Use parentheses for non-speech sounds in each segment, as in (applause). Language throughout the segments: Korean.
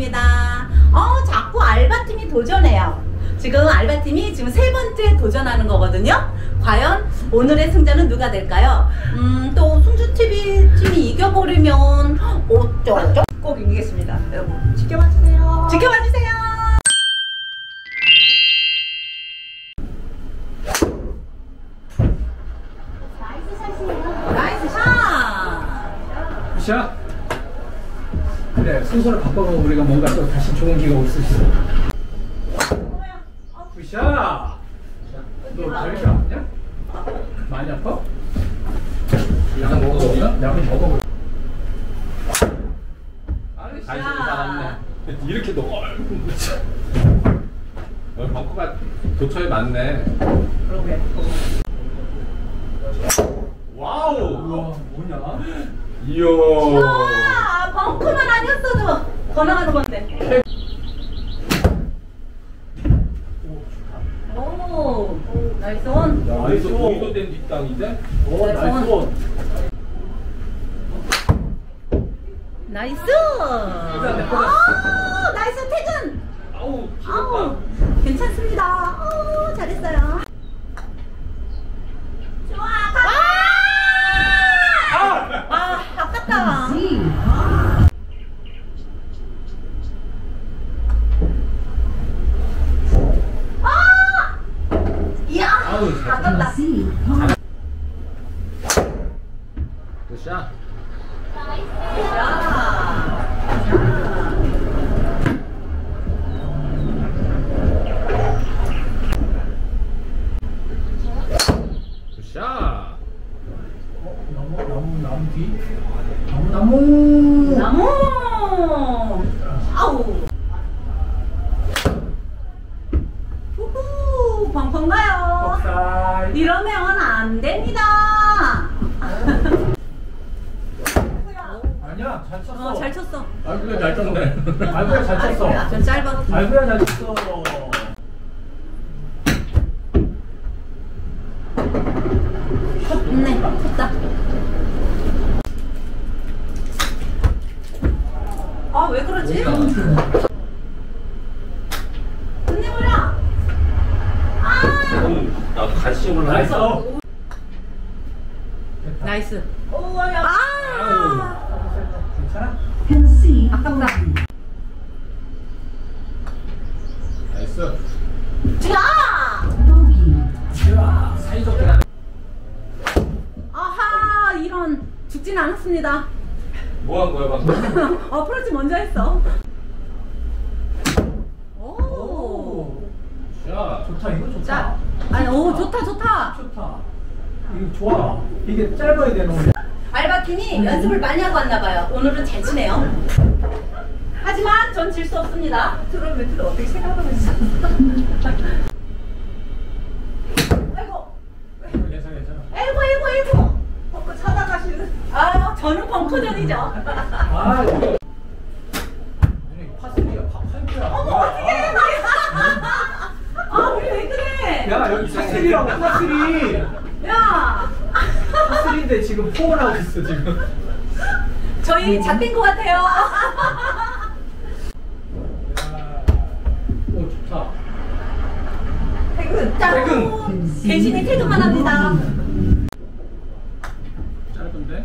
팀입니다. 어, 자꾸 알바팀이 도전해요. 지금 알바팀이 지금 세 번째 도전하는 거거든요. 과연 오늘의 승자는 누가 될까요? 음, 또 승주TV 팀이 이겨버리면 어쩌죠? 꼭 이기겠습니다. 여러분, 지켜봐 주세요. 지켜봐 주세요. nice shot! 그래 순서를 바꿔보면 우리가 뭔가 또 다시 좋은 기가 올 수 있어. 굿샷. 너 다리 아프냐? 많이 아파? 약 먹어보면 약을 먹어보. 다시 잘았네 이렇게 너 얼굴 여기 벙커가 도처에 맞네 그러게. 와우 우와 뭐냐? 이야 아, 나가는 건데. 오, 나이스 원. 야 여기서 보이도 된 뒷땅인데 나무 나무 나무 뒤. 나무 나무. 나무. 아우. 후후, 펑펑가요. 살. 이러면 안 됩니다. 아니야 잘 쳤어. 어, 잘 쳤어. 아이고야 잘 쳤네 아이고야 잘 쳤어. 아이고야 잘 쳤어. 네, 쳤다. 아, 왜 그러지? 끝내버려. 아! 같이 올라 나이스. 나이스. 아! 괜찮아? 아깝다. 나이스 자! 야 사이좋게. 아하, 이런. 죽진 않았습니다. 뭐 한 거야 방금 (laughs) 어프로치 먼저 했어. 오. 오. 굿샷 좋다 이거 좋다. 자, 아니, 오, 좋다, 좋다. 좋다. 이거 좋아. 이게 짧아야 되는 거야. 알바팀이 연습을 많이 하고 왔나 봐요. 오늘은 잘 치네요. 하지만 전 질 수 없습니다. 드럼 멘트를 어떻게 생각하고 있어? (laughs) 아이고, 괜찮아 괜찮아. 아이고, 아이고, 아이고. 벙커 찾아가시는. 아, 저는 벙커전이죠. 아 이거 파스리야 파 파이브야. 어머, 어떡해. 아, 우리 왜 그래? 야 여기 파스리라고 파스리. 야, 파스리인데 지금 포을 하고 있어 지금. 저희 잡힌 것 같아요. 야. 오 좋다. 퇴근. 자, 퇴근. 대신에 퇴근만 합니다. 짧은데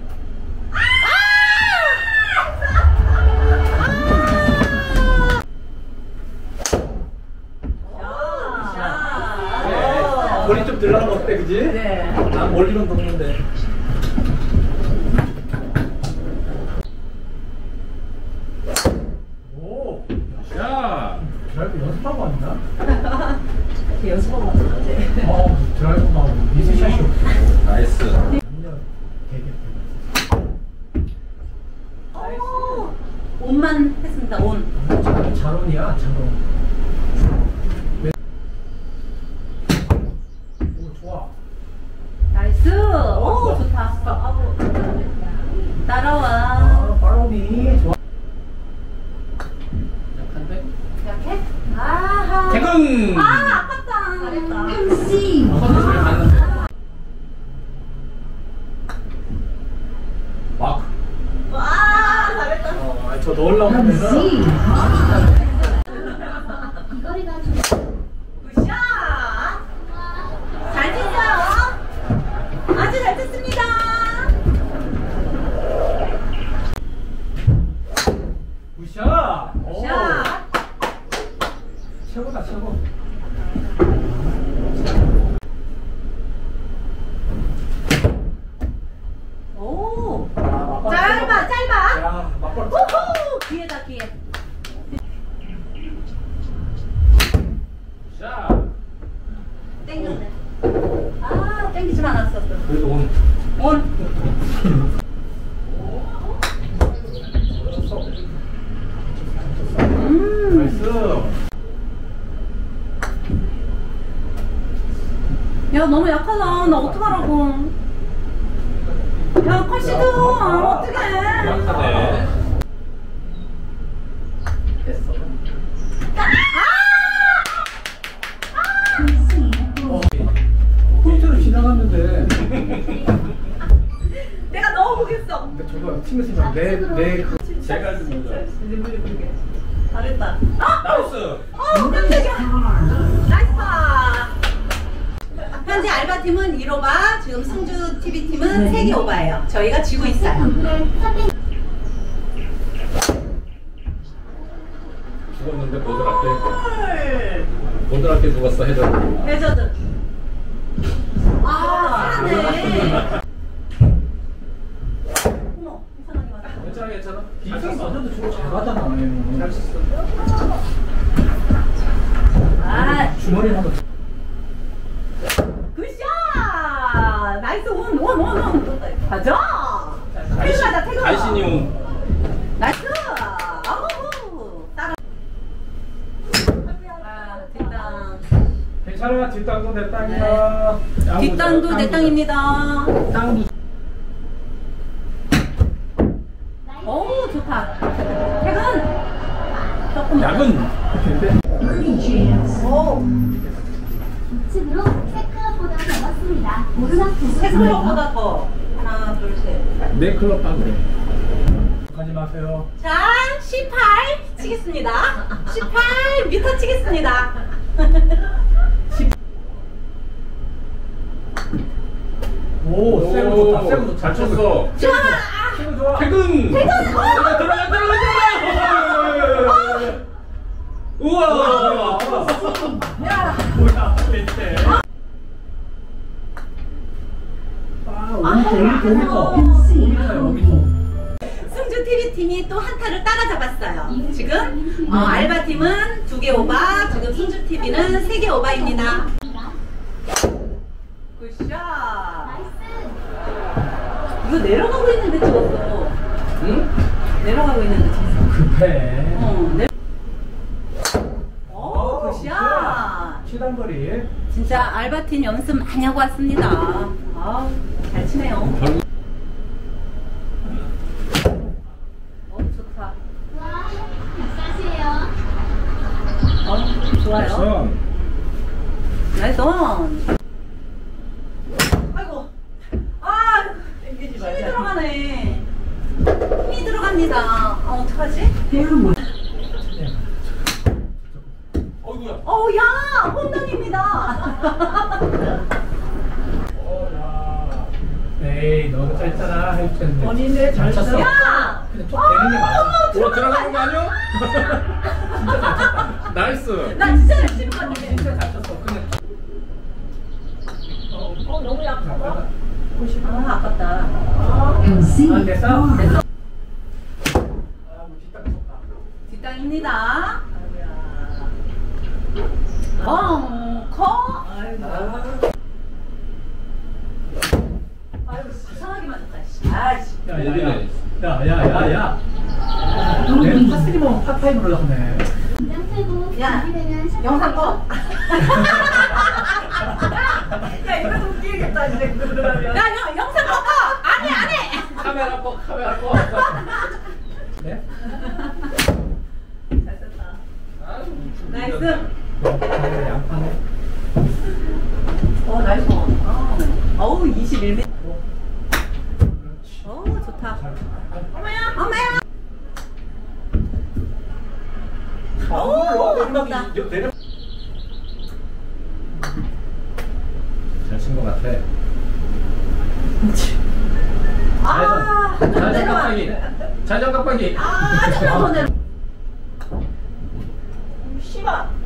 자. 머리 좀 들어가면 어때 그지? 멀리는 먹는데. 오. 야 드라이브 연습하고 왔나? (laughs) 연습하고 왔었지. 어 드라이브 나오고 miss shot이 없어. nice 오, on만 했습니다. on. 잘, 잘 on이야 잘 on. 오 좋아. 나이스. 오, 좋다. 아우. 따라와. 아 바로미 좋아. 약한데 약해? 아하. 퇴근 아, 아깝다. 잘했다. 벙커도 잘 맞는데 마크 와, 잘했다. 어, 저 넣으려고 하면은 이거리가 좀 굿샷! 잘 쳤어요. 아주 잘 쳤습니다. 굿샷! 오, 샷! 최고다 최고. 오! 아, 막바로 짧아, 최고. 짧아. 야, 막바로 최고. 우후! 기회다, 기회. 자. 땡겼네. 아, 땡기지 않았었어. 그래도 오늘 온. 야, 너무 약하다. 나 어떡하라고. 야, 컷시드. 아, 어떡해. 약하네. 어, 포인트를 지나갔는데 내가 넣어보겠어. 근데 저거 친구지만 내내 그. 제가 좀. 잘했다. 아! nice. 어, 깜짝이야. nice par. 현재 알바팀은 1오바, 지금 승주 TV팀은 3개 오바예요. 저희가 지고 있어요. 죽었는데. 헐. 보드랍게 죽었어 해줘. 해저드. 아, 살았네. 어머, 이상하게 디펜스 잘하잖아. 잘 쳤어. 아, 주머니 한번. good shot! nice on, on, on, on. 가자! 퇴근하자, 퇴근. 간신히 on. Nice! 아우! 따라. 아, 뒷땅. 괜찮아 뒷땅도 내 땅이야. 뒷땅도 내 땅입니다. 땅도. 클럽보다 더. 하나, 둘, 셋. 내 클럽 빵으로. 가지 마세요. 자, 18 치겠습니다. 18 미터 치겠습니다. 오, 세고 좋다. 세고 좋다. 잘 쳤어. 자, 세고 좋아. 퇴근. 퇴근! 어! 들어가 들어가 들어가 들어가. (laughs) 우와. 승주 TV 팀이 또 한타를 따라잡았어요. 지금 어, 알바 팀은 두 개 오바, 지금 승주 TV는 세 개 오바입니다. 굿샷. 이거 내려가고 있는데 찍었어. 응? 내려가고 있는데 찍었어. 급해. 어, 내. 오, 굿샷. 치단거리. 진짜 알바 팀 연습 많이 하고 왔습니다. 아, 잘 치네요. 결국 어, 좋다. 와, 사세요. 어, 좋아요. 선. Nice one. 아이고. 아, 힘이 들어가네. 힘이 들어갑니다. 아, 어떡하지? 어이구야. 어우, 야! 홈런입니다. 어, 야. 에이, 너무 짧잖아. 할 텐데. 본인의 잘 쳤어. 야! 근데 좀 되는 게 많아. 와 들어가는 거 아니야? 진짜 잘 쳤다. Nice. 나 진짜 열심히 봤는데. 진짜 잘 쳤어. 근데 어, 너무 약하다. 아, 아깝다. 아, 됐어? 됐어. come out of the closet.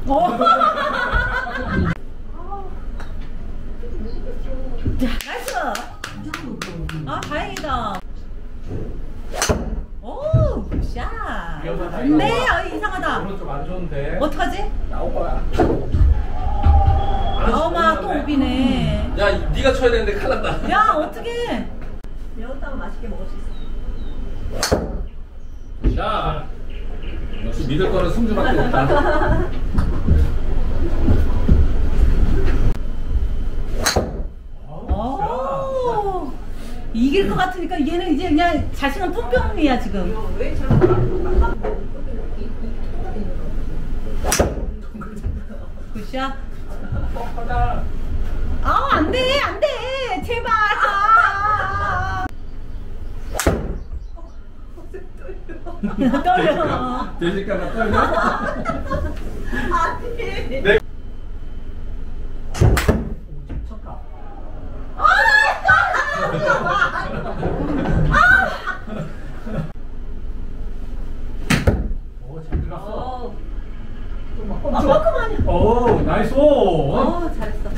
어. 야, nice. 아, 다행이다. 오. 위험하다, 네. 아, 이상하다. 오른쪽 안 좋은데. 어떡하지? 나올 거야. 어마, 또 오비네. 야, 네가 쳐야 되는데 큰일 났다. 야, 어떡해. 매웠다고 맛있게 먹을 수 있어. 자. 역시 믿을 거는 승주밖에 없다. (laughs) 이길 것 같으니까 얘는 이제 그냥 자신은 뿜뿅이야 지금. 굿샷. 아, 안 돼, 안 돼. 제발. 아. (laughs) 떨려. 돼지가가 떨려? (laughs) 아니. 네. 쳤다. 오, 잘 들어갔어. 어, 좀만 아, 멈춰. welcome 아니야. 오, 나이스. 어, 잘했어.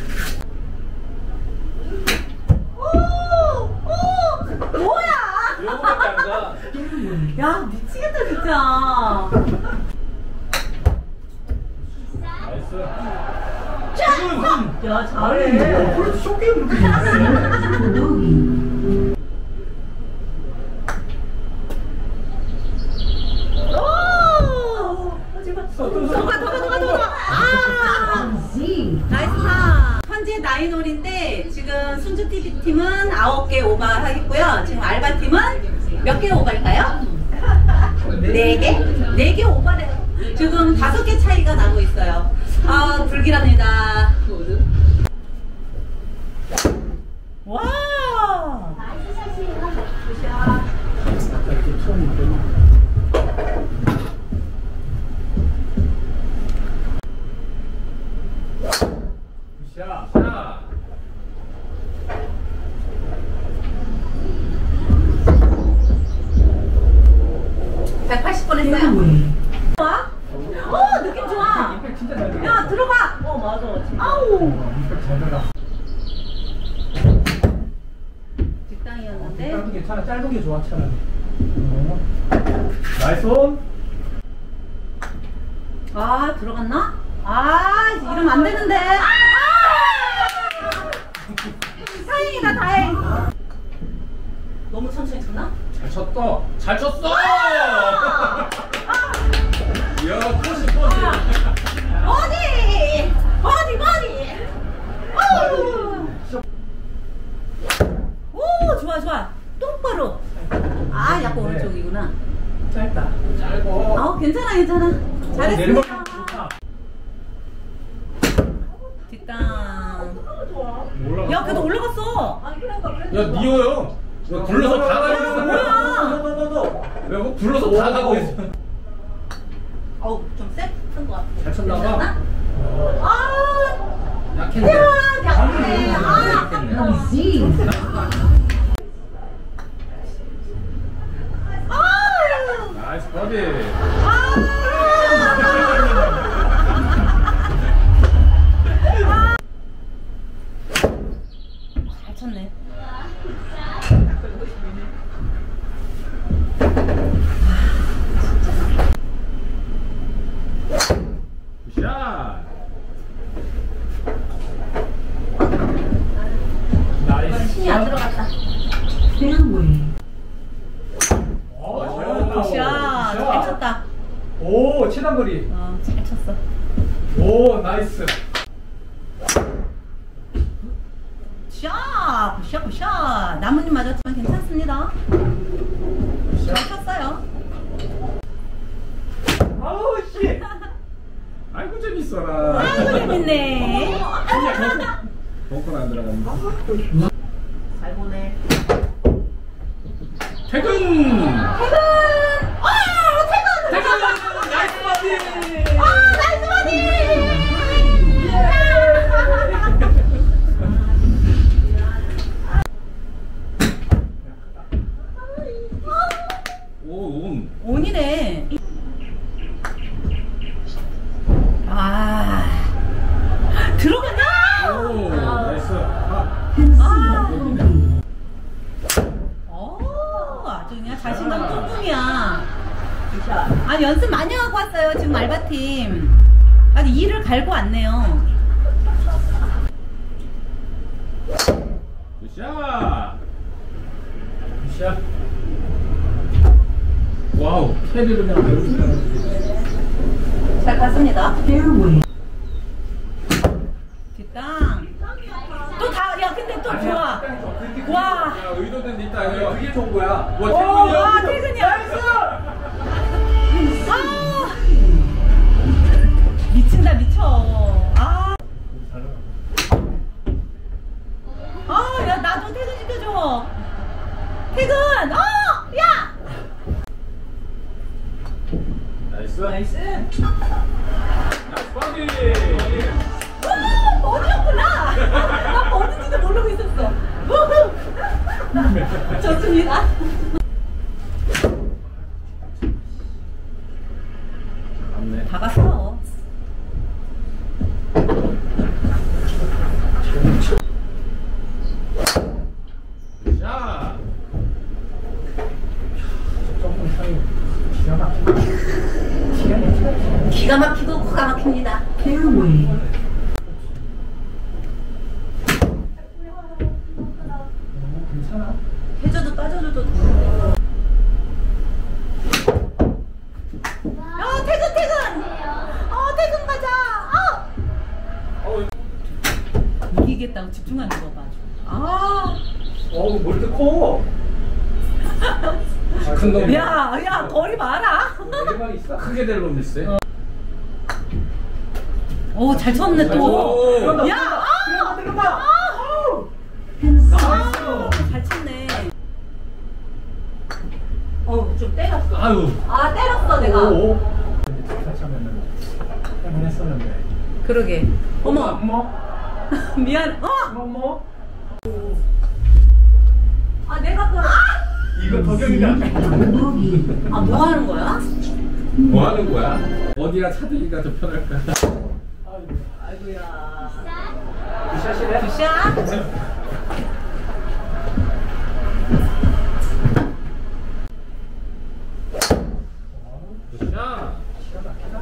오, 오, 뭐야? 야, 미치겠다 진짜. 야, 잘해. 뭐, 그래도 쇼게임 그렇게 잘해. 오! 제발. 또, 또, 또. 더가, 더가, 더가, 더가. 아! Nice nine hole인데 지금 승주 TV 팀은 9개 오버 하겠고요. 지금 알바 팀은 몇 개 오버일까요? (laughs) 네 개? 네개 오버래요. 지금 다섯 개 차이가 나고 있어요. 아, 불길합니다. 와! Nice shot이에요. 180번 했어요. 좋아? 어, 느낌 좋아. 진짜 잘 들어갔어. 야, 들어가. 어, 맞아. 아우. 어, 임팩 잘 들어갔어. 직당이었는데. 짧은 게 차라리 짧은 게 좋아 차라리. 어. Nice on. 아, 들어갔나? 아, 이러면 안 되는데. 아! 다행이다, 다행. 너무 천천히 쳤나? 잘 쳤다. 잘 쳤어! 아! 어디? 어디, 어디? 어우. 오, 좋아, 좋아. 똑바로. 아, 약간 오른쪽이구나. 짧다. 짧고. 아, 괜찮아, 괜찮아. 잘했습니다. 좋다. 뒷땅. 야, 그래도 올라갔어. 야, 니오요. 야, 굴러서 다 가고 있어. 뭐야? 야, 뭐 굴러서 다 가고 있어. 어우, 좀 셌던 것 같아. 잘 쳤나 봐. 괜찮나? 아, 약했네. 야, 약해. 아, 아깝다. 아, nice birdie. 잘 쳤네. 굿샷. 나이스. 힘이 안 들어갔다. 오, 굿샷. 잘 쳤다. 오, 치단 거리. 어, 잘 쳤어. 오, nice. Good shot, good shot, good shot. 나뭇잎 맞았지만 괜찮습니다. 잘 쳤어요. 아우 씨. 아이고, 재밌네. 벙커는 안 들어갔네. 잘 보네. 퇴근! 퇴근! 그냥 자신감 뿜뿜이야. 아, 연습 많이 하고 왔어요, 지금 알바팀. 아주 이를 갈고 왔네요. 굿샷. 샷. 와우, 캐리를 그냥 배우시는 잘 갔습니다. 뒷땅. 시켜줘. 퇴근! 어! 야! Nice. Nice. Nice birdie. 우! 버디였구나! 나 버디인지도 모르고 있었어. (laughs) 좋습니다. 맞네. 다 갔어. 샷. 조금 사이 기가 막히고. 기가 막히고. 코가 막힙니다. fairway, 어, 괜찮아. 해줘도 빠져줘도 돼. 야, 퇴근, 퇴근! 어, 퇴근 가자! 어! 어, 이기겠다고 집중하는 거 봐. 아, 어우, 뭘또 커. 큰 놈. 야, 야, 거리 많아. 내리막 있어? 크게 될 놈 있어. 쳤네, 또. 오. 야, 아! 들어간다. 아! Nice. 잘 쳤네. 어, 좀 때렸어. 아유. 아, 때렸어, 내가. 오. 이제 다시 하면은 해만 했었는데. 그러게. 어머, 어머. (laughs) 미안. 어! 어머. 아, 내가 그, 아! 이거 덕영이다. bogey, 아, 뭐 하는 거야? 뭐 하는 거야? 어디가 차들기가 더 편할까? 아이고야. 샷이네. 굿샷. 굿샷. 기가 막히다.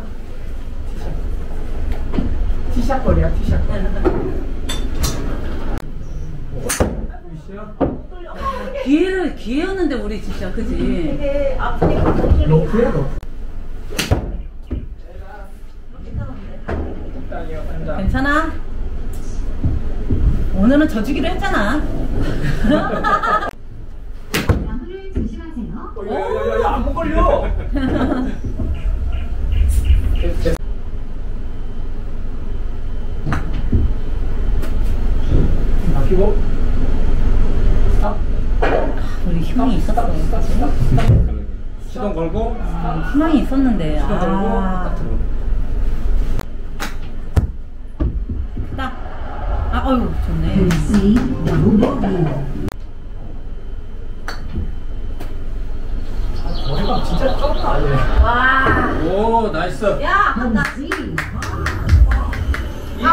티샷. 티샷 거리야, 티샷 거리. 굿샷. 기회를, 기회였는데, 우리 진짜, 그지? 로프에 로프. 땅이요, 한장. 괜찮아? 오늘은 져주기로 했잖아. 나무를 조심하세요. 어, 야야야야 안 걸려. 바뀌고. Stop. 우리 희망이 있었어. Stop stop stop. 시동 걸고 희망이 있었는데. 시동 걸고 아. 딱 들어. 딱. 아, 어유 좋네. 머리가 진짜 좁다. 와. 오 nice 야, concede, 예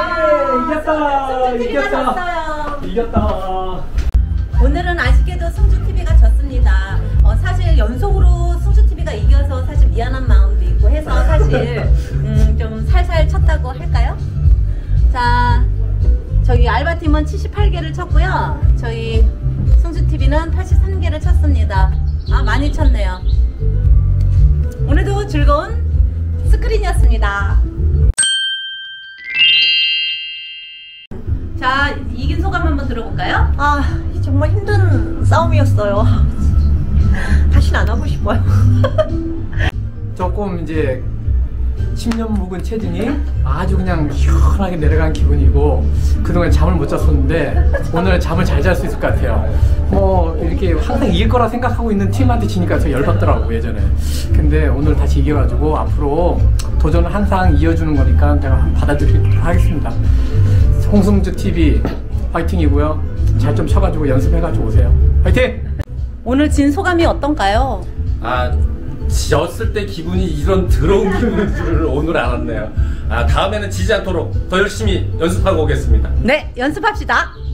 이겼다 이겼다 졌어요. 이겼다. 오늘은 아쉽게도 승주TV가 졌습니다. 어, 사실 연속으로 승주TV가 이겨서 사실 미안한 마음도 있고 해서 사실 (laughs) 음, 좀 살살 쳤다고 할까요? 자, 저희 알바팀은 78개를 쳤고요. 저희 승주TV는 83개를 쳤습니다. 아, 많이 쳤네요. 오늘도 즐거운 스크린이었습니다. 자, 이긴 소감 한번 들어볼까요? 아, 정말 힘든 싸움이었어요. (laughs) 다시는 안 하고 싶어요. (laughs) 조금 이제 10년 묵은 체중이 아주 그냥 시원하게 내려간 기분이고 그동안 잠을 못 잤었는데 오늘 잠을 잘 잘 수 있을 것 같아요. 뭐 이렇게 항상 이길 거라 생각하고 있는 팀한테 지니까 저 열받더라고 예전에. 근데 오늘 다시 이겨가지고 앞으로 도전을 항상 이어주는 거니까 제가 받아들이도록 하겠습니다. 홍승주 TV 파이팅이고요. 잘 좀 쳐가지고 연습해가지고 오세요. 파이팅! 오늘 진 소감이 어떤가요? 아 졌을 때 기분이 이런 더러운 기분인 줄 오늘 알았네요. 아, 다음에는 지지 않도록 더 열심히 연습하고 오겠습니다. 네, 연습합시다.